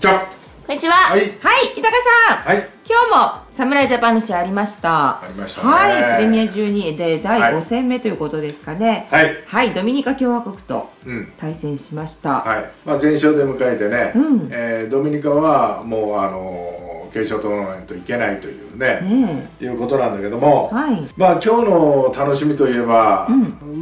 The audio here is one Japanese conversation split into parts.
じゃこんにちは。はいはい、井高さん。はい今日も侍ジャパンの試合ありました。ありましたねはい、プレミア12で第はい5戦目ということですかね。はいはい、ドミニカ共和国とうん対戦しました。はいまあ、全勝で迎えてね、うんえードミニカはもうあのー決勝トーナメントいけないというねねいうことなんだけども、え。はい。まあ今日の楽しみといえば、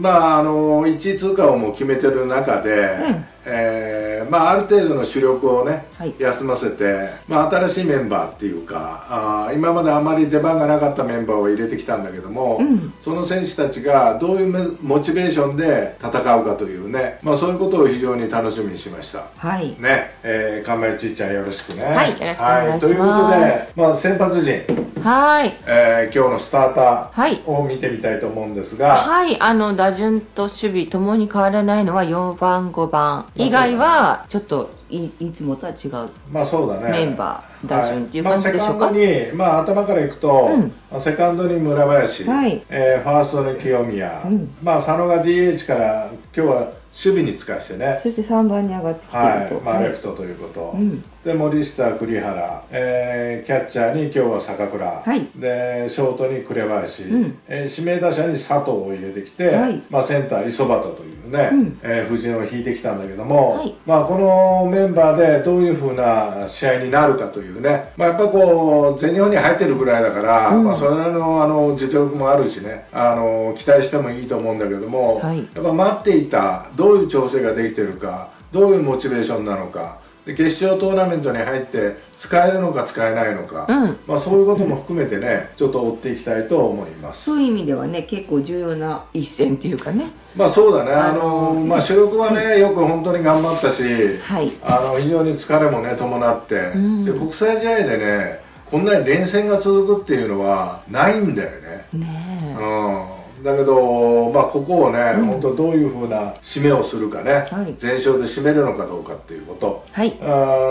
まああの1位通過をもう決めてる中で、うんえーまあある程度の主力をね、はい休ませて、まあ新しいメンバーっていうか、あー今まであまり出番がなかったメンバーを入れてきたんだけども、うんその選手たちがどういうめモチベーションで戦うかというね、まあそういうことを非常に楽しみにしました。はい。ね、えー、かんまりちいちゃんよろしくね。はいよろしくお願いしますということで、まあ先発陣。はい。えー今日のスタータはいーを見てみたいと思うんですが、はい、あの打順と守備ともに変わらないのは4番、5番以外はちょっといいつもとは違う。まあそうだね。メンバー打順っていう感じでしょうか？まあ、セカンドに、まあ、頭からいくと、うん。まあセカンドに村林、はい。えーファーストに清宮、うん。まあ、佐野が DH から今日は守備に使わしてね、そして3番に上がってきていると。はい。まあ、レフトということ、うんで森下栗原、えーキャッチャーに今日は坂倉、はい。でショートに紅林、うん。えー指名打者に佐藤を入れてきて、はい。まあ、センター磯端というね、うん。えー布陣を引いてきたんだけども、はい。まあ、このメンバーでどういうふうな試合になるかというね、まあ、やっぱこう全日本に入ってるぐらいだから、うん。まあ、それなりのあの実力もあるしねあの期待してもいいと思うんだけども、はいやっぱ待っていたどういう調整ができてるかどういうモチベーションなのかで決勝トーナメントに入って使えるのか使えないのか、うん。まあ、そういうことも含めてねちょっと追っていきたいと思います。そういう意味ではね結構重要な一戦っていうかね。まあそうだね、ああののまあ主力はね、よく本当に頑張ったし、はい。あの非常に疲れもね伴って、ん。で国際試合でね、こんなに連戦が続くっていうのはないんだよね。ねえ。うん、だけど、まあ、ここをね、本当どういうふうな締めをするかね、はい。全勝で締めるのかどうかっていうこと、はい。あ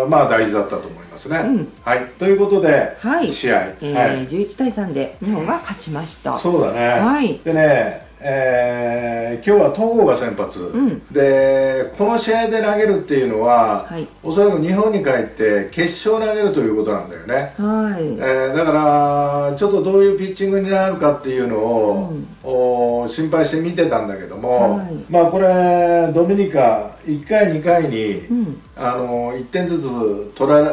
ーまあ大事だったと思いますね。うん。はい、ということで、はい。試合、えーはい、11対3で日本が勝ちました。そうだね、はい。でね、えー今日は東郷が先発、ん。でこの試合で投げるっていうのは、はい。おそらく日本に帰って決勝投げるということなんだよね。はい。えーだからちょっとどういうピッチングになるかっていうのを、お心配して見てたんだけども、はい。まあこれドミニカ1回2回に、うん。あの1点ずつ取られ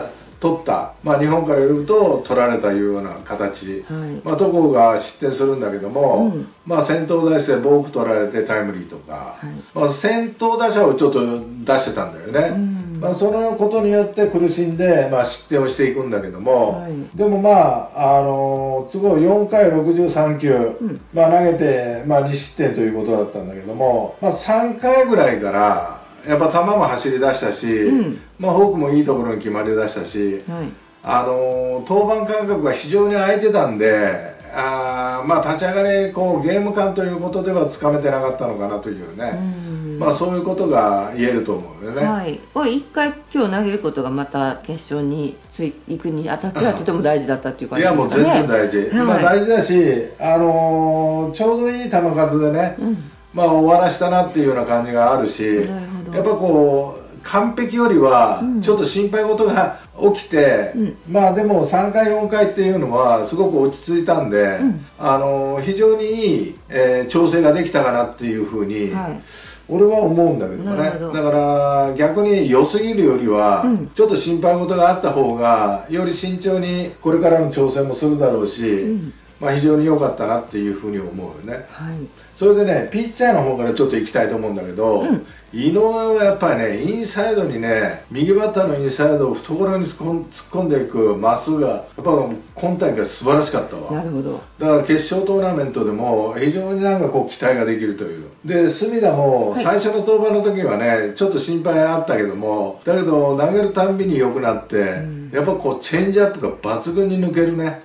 取った、まあ、日本から言うと取られたいうような形、はい。まあ、戸郷が失点するんだけども、うん。まあ、先頭打者でボーク取られてタイムリーとか、はい。まあ、先頭打者をちょっと出してたんだよね、ん。まあ、そのことによって苦しんで、まあ、失点をしていくんだけども、はい。でもまあ、あの都合4回63球、ん。まあ、投げて、まあ、2失点ということだったんだけども、まあ、3回ぐらいからやっぱ球も走り出したし、うん。まあ、フォークもいいところに決まり出したし、はい。あの登板間隔が非常に空いてたんであーまあ立ち上がりこうゲーム感ということではつかめてなかったのかなというね、うん。まあそういうことが言えると思うよね。はい、を一回今日投げることがまた決勝につい行くにあたってはとても大事だったっていう感いじね。やもう全然大事、はい。まあ大事だし、あのーちょうどいい球数でね、うん。まあ終わらしたなっていうような感じがあるしやっぱこう完璧よりはうん。ちょっと心配事が 起きて、うん。まあでも3回4回っていうのはすごく落ち着いたんで、ん。あのー非常にいい、えー調整ができたかなっていうふうに、はい。俺は思うんだけどもねだから逆に良すぎるよりは、うん。ちょっと心配事があった方がより慎重にこれからの調整もするだろうし、んまあ、非常に良かったなっていうふうに思うよね。はい。それでねピッチャーの方からちょっと行きたいと思うんだけど、うん。井上はやっぱりねインサイドにね右バッターのインサイドを懐に突っ込んでいくまっすぐがやっぱ今大会素晴らしかったわ。なるほど。だから決勝トーナメントでも非常になんかこう期待ができるという。で隅田もはい。最初の登板の時はねちょっと心配あったけどもだけど投げるたんびに良くなって、やっぱこうチェンジアップが抜群に抜けるね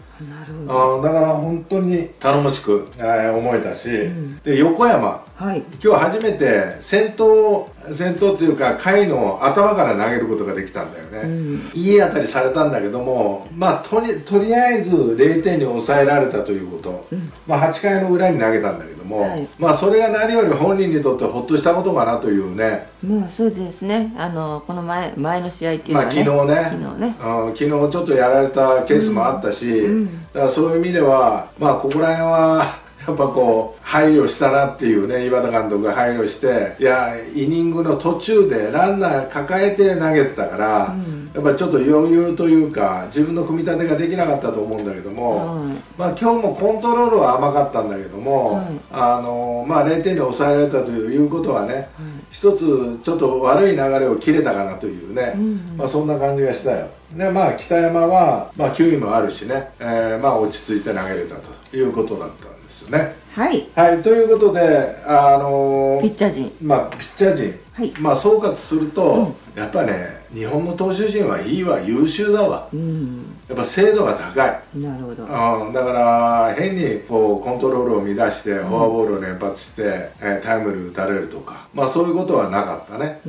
あーだから本当に頼もしく、えー思えたし、ん。で横山。はい。今日初めて先頭先頭っていうか回の頭から投げることができたんだよね、うん。いい当たりされたんだけどもまあとりとりあえず0点に抑えられたということ、まあ8回の裏に投げたんだけどもも、はい。まあそれが何より本人にとってほっとしたことかなというね。まあそうですね。あのこの前前の試合っていうのまあは、昨日ね。昨日ね。うん昨日ちょっとやられたケースもあったし、ん。だからそういう意味ではまあここら辺はやっぱこう配慮したなっていうね岩田監督が配慮していやイニングの途中でランナー抱えて投げてたから、やっぱりちょっと余裕というか自分の組み立てができなかったと思うんだけども、はい。まあ、今日もコントロールは甘かったんだけども、はい。あのまあ、0点に抑えられたということはね、一つちょっと悪い流れを切れたかなというね、まあ、そんな感じがしたよ。でまあ北山は、まあ、球威もあるしね、えーまあ、落ち着いて投げれたということだった。んですよね。はい。はいということであのピッチャー陣。まあ、ピッチャー陣、はい。まあ、総括すると、やっぱね日本の投手陣はいいわ優秀だわ。うん。やっぱ精度が高い。なるほど。うん、だから変にこうコントロールを乱してフォアボールを連発して、えータイムリー打たれるとか、まあ、そういうことはなかったね、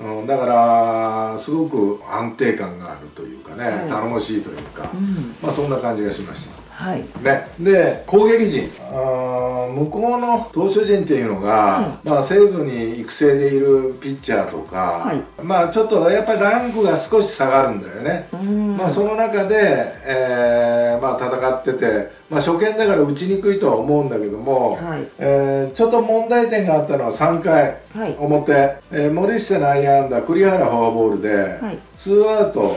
うん。うん、だからすごく安定感があるというかね、はい。頼もしいというか、ん。まあ、そんな感じがしました。はい。ね、で攻撃陣。あー向こうの投手陣っていうのが、まあ、西武に育成でいるピッチャーとか、はい。まあちょっとやっぱりランクが少し下がるんだよね、うん。まあ、その中で、えーまあ、戦ってて、まあ、初見だから打ちにくいとは思うんだけども、はい。えーちょっと問題点があったのは3回はい。表、えー森下内野安打栗原フォアボールで、はい。ツーアウト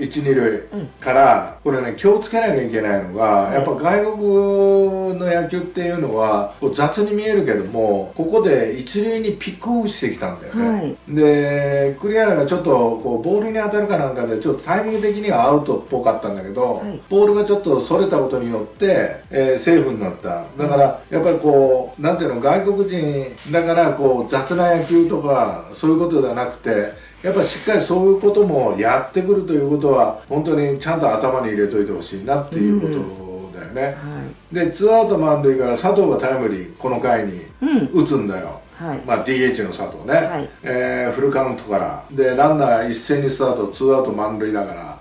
一二塁から、これね気をつけなきゃいけないのが、やっぱ外国の野球っていうのはこう雑に見えるけどもここで一塁にピックオフしてきたんだよね、はい。で栗原がちょっとこうボールに当たるかなんかでちょっとタイミング的にはアウトっぽかったんだけど、はい。ボールがちょっとそれたことによって、えーセーフになった。だからやっぱりこうなんていうの外国人だからこう雑な野球とかそういうことではなくてやっぱしっかりそういうこともやってくるということは本当にちゃんと頭に入れといてほしいなっていうことだよね、はでツーアウト満塁から佐藤がタイムリーこの回にうん打つんだよ、はい。まあ、DH の佐藤ね、はい。えーフルカウントから。でランナー一斉にスタートツーアウト満塁だから、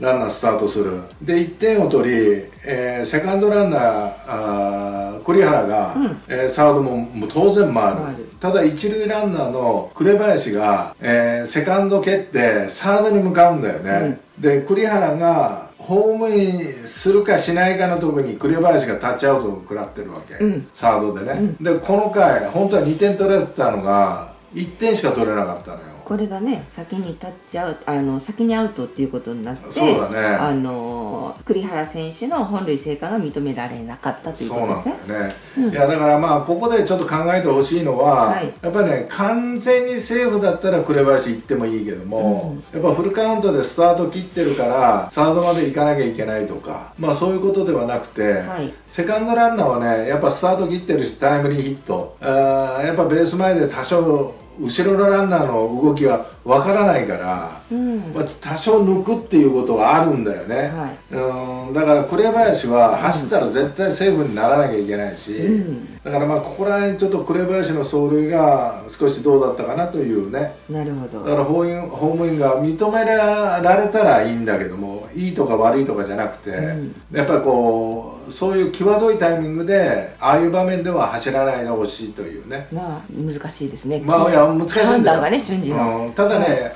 ランナースタートする。で1点を取り、えーセカンドランナーあー栗原が、えーサードももう当然回るただ一塁ランナーの紅林が、えーセカンド蹴ってサードに向かうんだよね、で栗原がホームインするかしないかのとこに栗林がタッチアウトを食らってるわけ、うん。サードでね、でこの回本当は2点取れてたのが1点しか取れなかったのよこれがね先にタッチアウトあの先にアウトっていうことになってそうだね。あの栗原選手の本塁生還が認められなかったというそうなんことですね。だよね、いやだからまあここでちょっと考えてほしいのは、はい。やっぱりね完全にセーフだったら紅林行ってもいいけども、やっぱフルカウントでスタート切ってるからサードまで行かなきゃいけないとかまあそういうことではなくて、はい。セカンドランナーはねやっぱスタート切ってるしタイムリーヒット。あーやっぱベース前で多少後ろのランナーの動きがわからないから、うん。まあ、多少抜くっていうことはあるんだよね、はい。うん。だから紅林は走ったら絶対セーフにならなきゃいけないし、うん。だからまあここら辺ちょっと紅林の走塁が少しどうだったかなというね。なるほだどからホームインホームインが認められたらいいんだけどもいいとか悪いとかじゃなくて、ん。やっぱりこうそういう際どいタイミングでああいう場面では走らないでほしいというね。まあ難しいですね。まあいや難しいんだよ。判断がね瞬時の、うん、ただね、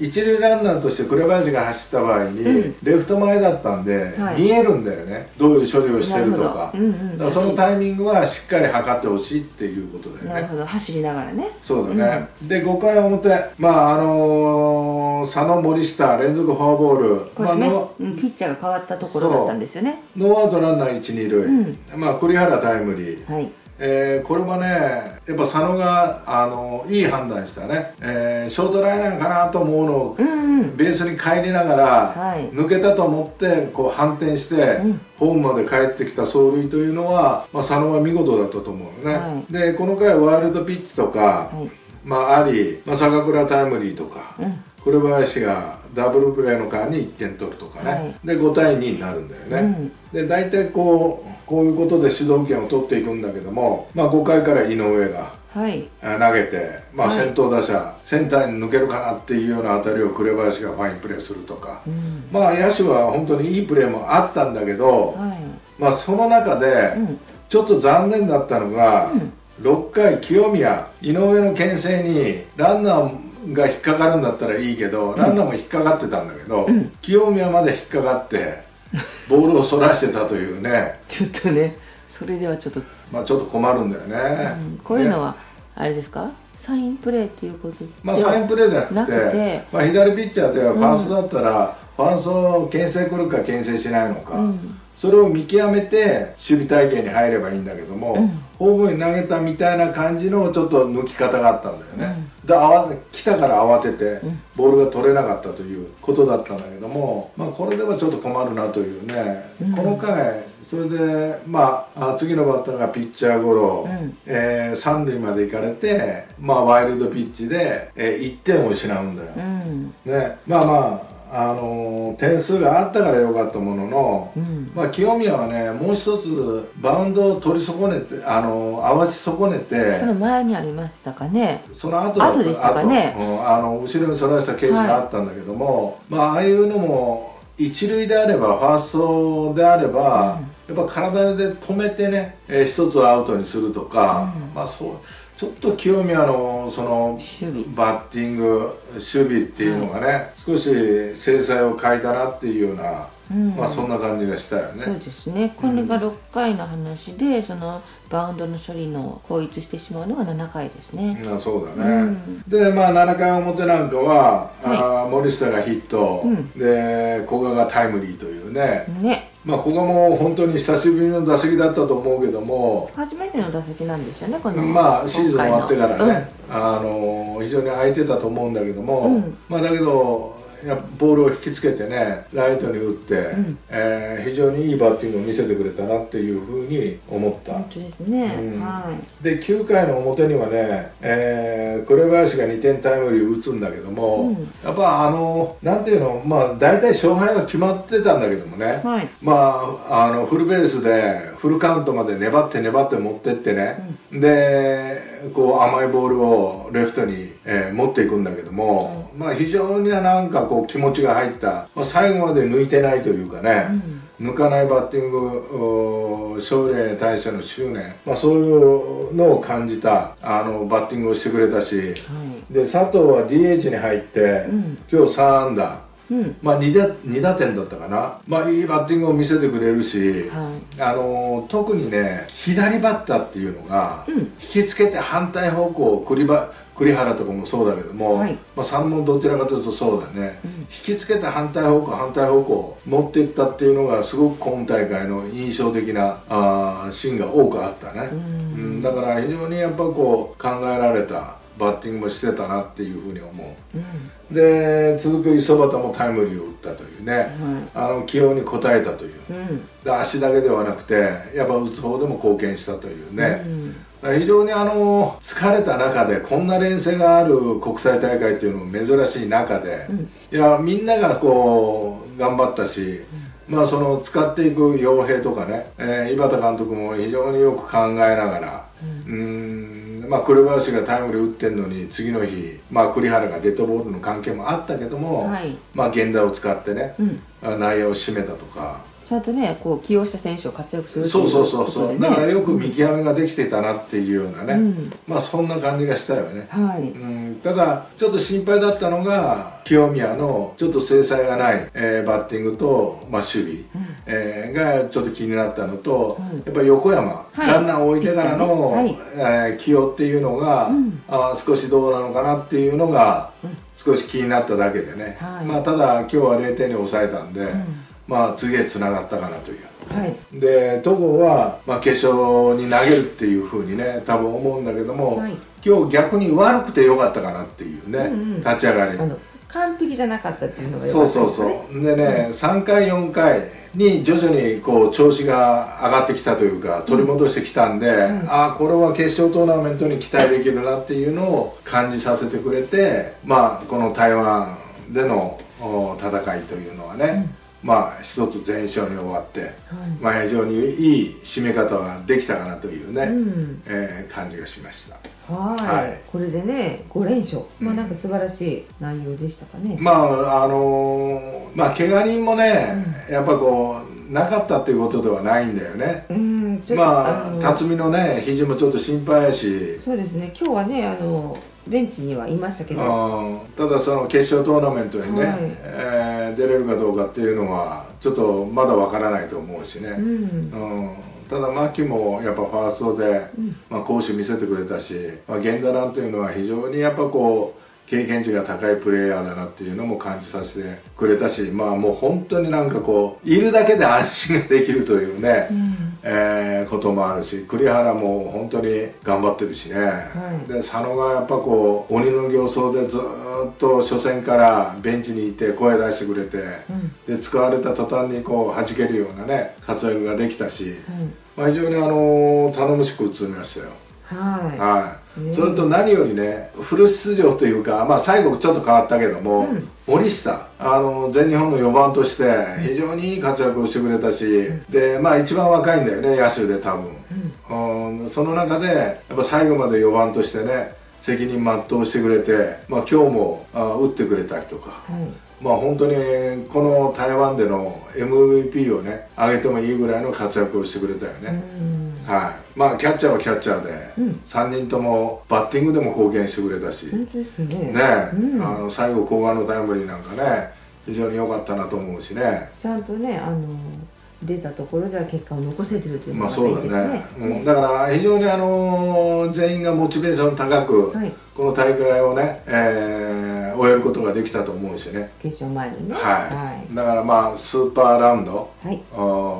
一塁ランナーとして紅林が走った場合に、うん。レフト前だったんで、はい。見えるんだよね。どういう処理をしてるとか,、うんうんだからそのタイミングはしっかり測ってほしいっていうことだよなるねほど。走りながらね。そうだね、で5回表まああのー佐野森下連続フォアボール。これね、まあピッチャーが変わったところだったんですよね。ノーアウトランナー1、2塁、うん。まあ、栗原タイムリー、はいえーこれもねやっぱ佐野があのいい判断したね、えーショートライナーかなと思うのをうんうん。ベースに帰りながら、はい。抜けたと思ってこう反転して、うん。ホームまで帰ってきた走塁というのは、まあ、佐野は見事だったと思うよね、はでこの回ワイルドピッチとか、はい。まあ、あり、まあ、坂倉タイムリーとか、うん紅林がダブルプレーの間に1点取るとかね、はい。で5対2になるんだよね、うん。で大体こうこういうことで主導権を取っていくんだけども、まあ、5回から井上がはい。あ投げて、まあ、はい。先頭打者、センターに抜けるかなっていうような当たりを紅林がファインプレーするとか、うん。まあ野手は本当にいいプレーもあったんだけど、はい。まあ、その中で、うん。ちょっと残念だったのが、6回清宮井上の牽制にランナーが引っかかるんだったらいいけど、ランナーも引っかかってたんだけど、清宮まで引っかかって ボールをそらしてたというね。ちょっとねそれではちょっと、まあちょっと困るんだよね、うんこういうのはあれですか？サインプレーっていうこと？でまあ、サインプレーじゃなくてまあ、左ピッチャーではファーストだったら、ファースト牽制来るか牽制しないのか、うん。それを見極めて守備体系に入ればいいんだけども、うんホームに投げたみたいな感じのちょっと抜き方があったんだよね、で慌て来たから慌ててボールが取れなかったということだったんだけども、まあ、これではちょっと困るなというね、この回それでまああ次のバッターがピッチャーゴロ、うん。えー三塁まで行かれて、まあ、ワイルドピッチで、えー1点を失うんだよ、うん。ね、まあまああのー点数があったからよかったものの、うん。まあ、清宮はねもう一つバウンドを取り損ねて、あのー合わし損ねてその前にありましたかね。その後だ後でしたかね。後うんあの後ろにそらしたケースがあったんだけども、まあああいうのも一塁であればファーストであれば、やっぱ体で止めてね、えー一つをアウトにするとか、まあそうちょっと清宮のそのバッティング守備っていうのがね、少し精細を欠いたなっていうような、うん。まあそんな感じがしたよね。そうですね。これが6回の話で、そのバウンドの処理の後逸してしまうのが7回ですね、まあそうだね、うん。でまあ7回表なんかは、あー森下がヒット、うん。で古賀がタイムリーというね、ね。まあ古賀も本当に久しぶりの打席だったと思うけども初めての打席なんですよねこのまあシーズン終わってから今ね、あの非常に空いてたと思うんだけども、うん。まあだけどボールを引きつけてねライトに打って、ん。えー非常にいいバッティングを見せてくれたなっていうふうに思った。本当ですね、うん。はい。で9回の表にはね、えー、紅林が2点タイムリーを打つんだけども、うん。やっぱあのなんていうのまあ大体勝敗は決まってたんだけどもね、はい。まああのフルベースでフルカウントまで粘って粘って持ってってね、でこう甘いボールをレフトに、えー持っていくんだけども、まあ非常になんかこう気持ちが入った、まあ、最後まで抜いてないというかね、抜かないバッティングお勝利に対しての執念、まあ、そういうのを感じたあのバッティングをしてくれたしはい。で佐藤は DH に入って、ん。今日3安打。うん。まあ、2, 打2打点だったかな、まあ、いいバッティングを見せてくれるし、はあの特にね左バッターっていうのが、うん。引きつけて反対方向栗ば栗原とかもそうだけども、はい。まあ、3もどちらかというとそうだね、引きつけて反対方向反対方向持っていったっていうのがすごく今大会の印象的なあーシーンが多くあったね、うん。だから非常にやっぱこう考えられたバッティングもしてたなっていうふうに思う。うん。で続く磯端もタイムリーを打ったというね、あの起用に応えたという。うん。で足だけではなくてやっぱ打つ方でも貢献したというね、非常にあの疲れた中でこんな連戦がある国際大会っていうのも珍しい中で、いやみんながこう頑張ったし、まあその使っていく傭兵とかね、えー井端監督も非常によく考えながら、うーんまあ紅林がタイムリー打ってんのに次の日、まあ、栗原がデッドボールの関係もあったけども、はい。まあ源田を使ってね、うん。あ内野を締めたとか。ちゃんとねこう起用した選手を活躍するっていそうそうそうそう、だからよく見極めができてたなっていうようなね、うん。まあそんな感じがしたよね、はい、うん、ただちょっと心配だったのが清宮のちょっと精細がない、えーバッティングと、まあ、守備、えーがちょっと気になったのと、やっぱり横山、はい。ランナーを置いてからの、はい。えー起用っていうのが、あー少しどうなのかなっていうのが、少し気になっただけでね、はい。まあ、ただ今日は0点に抑えたんで、まあ次へつながったかなという。はい。で戸郷は、まあ、決勝に投げるっていうふうにね多分思うんだけども、はい。今日逆に悪くてよかったかなっていうね、うんうん。立ち上がり。あの完璧じゃなかったっていうのが良そうかったそうですね。そうでね、3回4回に徐々にこう調子が上がってきたというか取り戻してきたんで、ああこれは決勝トーナメントに期待できるなっていうのを感じさせてくれてまあこの台湾でのお戦いというのはね、まあ一つ全勝に終わって、まあ非常にいい締め方ができたかなというね、うん。えー感じがしました。はい。はい。これでね5連勝、まあなんか素晴らしい内容でしたかね、まああのーまあ怪我人もね、やっぱこうなかったっていうことではないんだよね。うん。まあの辰巳のね肘もちょっと心配やし。そうですね。今日はねあのベンチにはいましたけど。うんただその決勝トーナメントにね、はい。えー出れるかどうかっていうのはちょっとまだわからないと思うしね、うん。うん。ただ牧もやっぱファーストで、まあ、攻守見せてくれたし、まあ、源田なんていうのは非常にやっぱこう経験値が高いプレイヤーだなっていうのも感じさせてくれたしまあもう本当になんかこういるだけで安心ができるというね、えーこともあるし栗原も本当に頑張ってるしね、い。で佐野がやっぱこう鬼の形相でずーっと初戦からベンチにいて声出してくれて、で使われた途端にこう弾けるようなね活躍ができたし、まあ、非常にあの頼もしく映りましたよ。はい。はい、ね。それと何よりねフル出場というか、まあ、最後ちょっと変わったけども、森下あの全日本の4番として非常にいい活躍をしてくれたし、でまあ一番若いんだよね野手で多分、うん。その中でやっぱ最後まで4番としてね責任全うしてくれて、まあ、今日もあ打ってくれたりとか。はいまあ本当にこの台湾での MVP をね上げてもいいぐらいの活躍をしてくれたよね、はい、まあキャッチャーはキャッチャーで、3人ともバッティングでも貢献してくれたし、ね。ねあうん。の最後後半のタイムリーなんかね非常に良かったなと思うしね。ちゃんとねあの出たところでは結果を残せてるというのまあがそうだいいですねね、うん、だから非常にあの全員がモチベーション高く、はい。この大会をね、えー終えることができたと思うしね。決勝前にね。はい、だからまあスーパーラウンド、はい。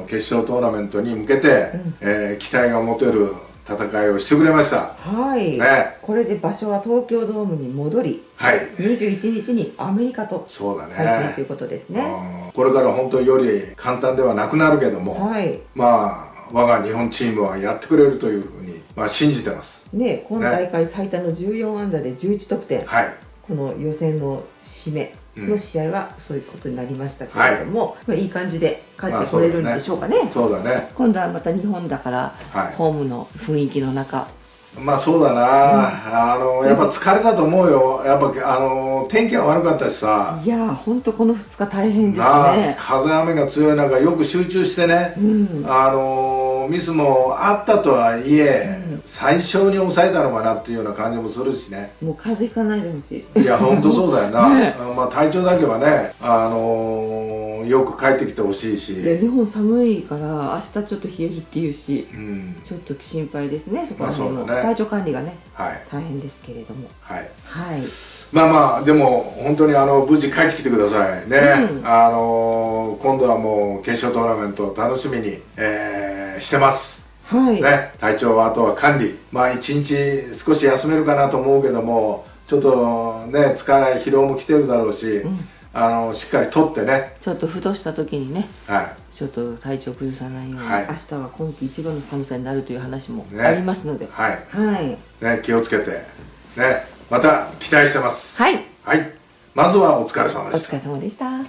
決勝トーナメントに向けて、えー期待が持てる戦いをしてくれました。はい、ね。これで場所は東京ドームに戻りはい。21日にアメリカとそうだね。対戦ということですね。あーこれから本当により簡単ではなくなるけども、はい。まあ我が日本チームはやってくれるというふうに、まあ、信じてます。ね今大会最多の14安打で11得点、はいこの予選の締めの試合はそういうことになりましたけれども、い。まあ、いい感じで帰ってこれるんでしょうかね,、そうだね。今度はまた日本だから、はい。ホームの雰囲気の中。まあそうだな、あのやっぱ疲れたと思うよ。やっぱあの天気が悪かったしさ。いやーほんとこの2日大変ですね。風雨が強い中よく集中してね、あのミスもあったとはいえ、最小に抑えたのかなっていうような感じもするしね。もう風邪ひかないでほしい。いや本当そうだよな、ね。まあ、体調だけはね、あのよく帰ってきてほしいし、日本寒いから明日ちょっと冷えるっていうしうん、ちょっと心配ですねそこら辺の、まあね。体調管理がねはい。大変ですけれども。はい。はい。まあまあでも本当にあの無事帰ってきてくださいね、うん。あの今度はもう決勝トーナメントを楽しみに、えーしてますはい、ね、体調はあとは管理。まあ一日少し休めるかなと思うけどもちょっとね疲れ疲労も来てるだろうし、あのしっかりとってね。ちょっとふとした時にねはい。ちょっと体調崩さないように、はい。明日は今季一番の寒さになるという話もね。ありますので、はい。はい。ね気をつけて。ねまた期待してます。はい。はい。まずはお疲れ様おでした。疲れ様でした